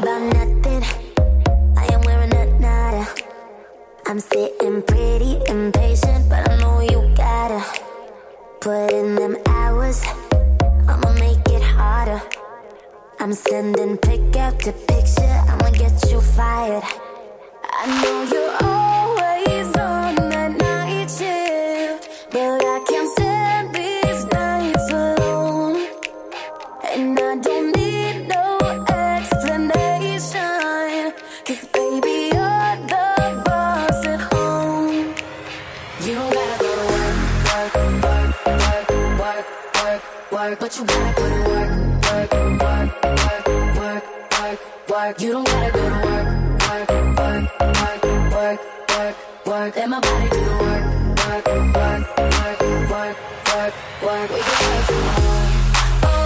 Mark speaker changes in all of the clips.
Speaker 1: about nothing. I am wearing a nada. I'm sitting pretty impatient, but I know you gotta put in them hours. I'ma make it harder. I'm sending pick up to picture. I'ma get you fired. I know you're. You don't gotta go to work, work, work, work, work, work, work, but you gotta put in work, work, work, work, work, work, work. You don't gotta go to work, work, work, work, work, work, work. Let my body do the work, work, work, work, work, work, work. We can work tomorrow. Oh,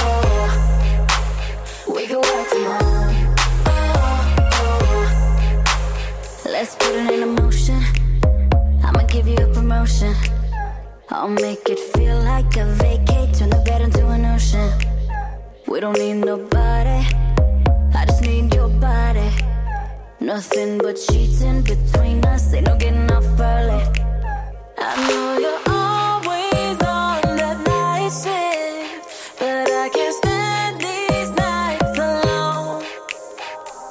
Speaker 1: oh. We can work tomorrow. Oh, oh. Let's put it in motion. Promotion. I'll make it feel like a vacate, turn the bed into an ocean. We don't need nobody, I just need your body. Nothing but sheets in between us, ain't no getting off early. I know you're always on that night shift, but I can't stand these nights alone.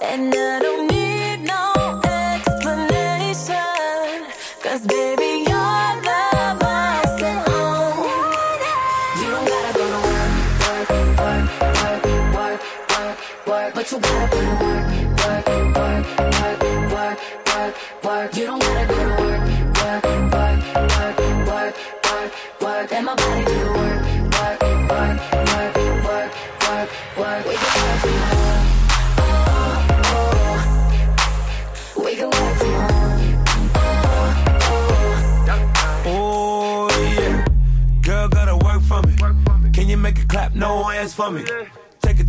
Speaker 1: And I don't need no explanation. Cause baby, you gotta put in work, work, work, work, work, work, work. You don't gotta go to work, work, work, work, work, work, work. Let my body do the work, work, work, work, work, work, work. We can work tomorrow. Oh, oh. We can work tomorrow.
Speaker 2: Oh yeah, girl gotta work for me. Can you make it clap? No hands for me.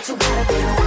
Speaker 2: what
Speaker 1: you gotta do.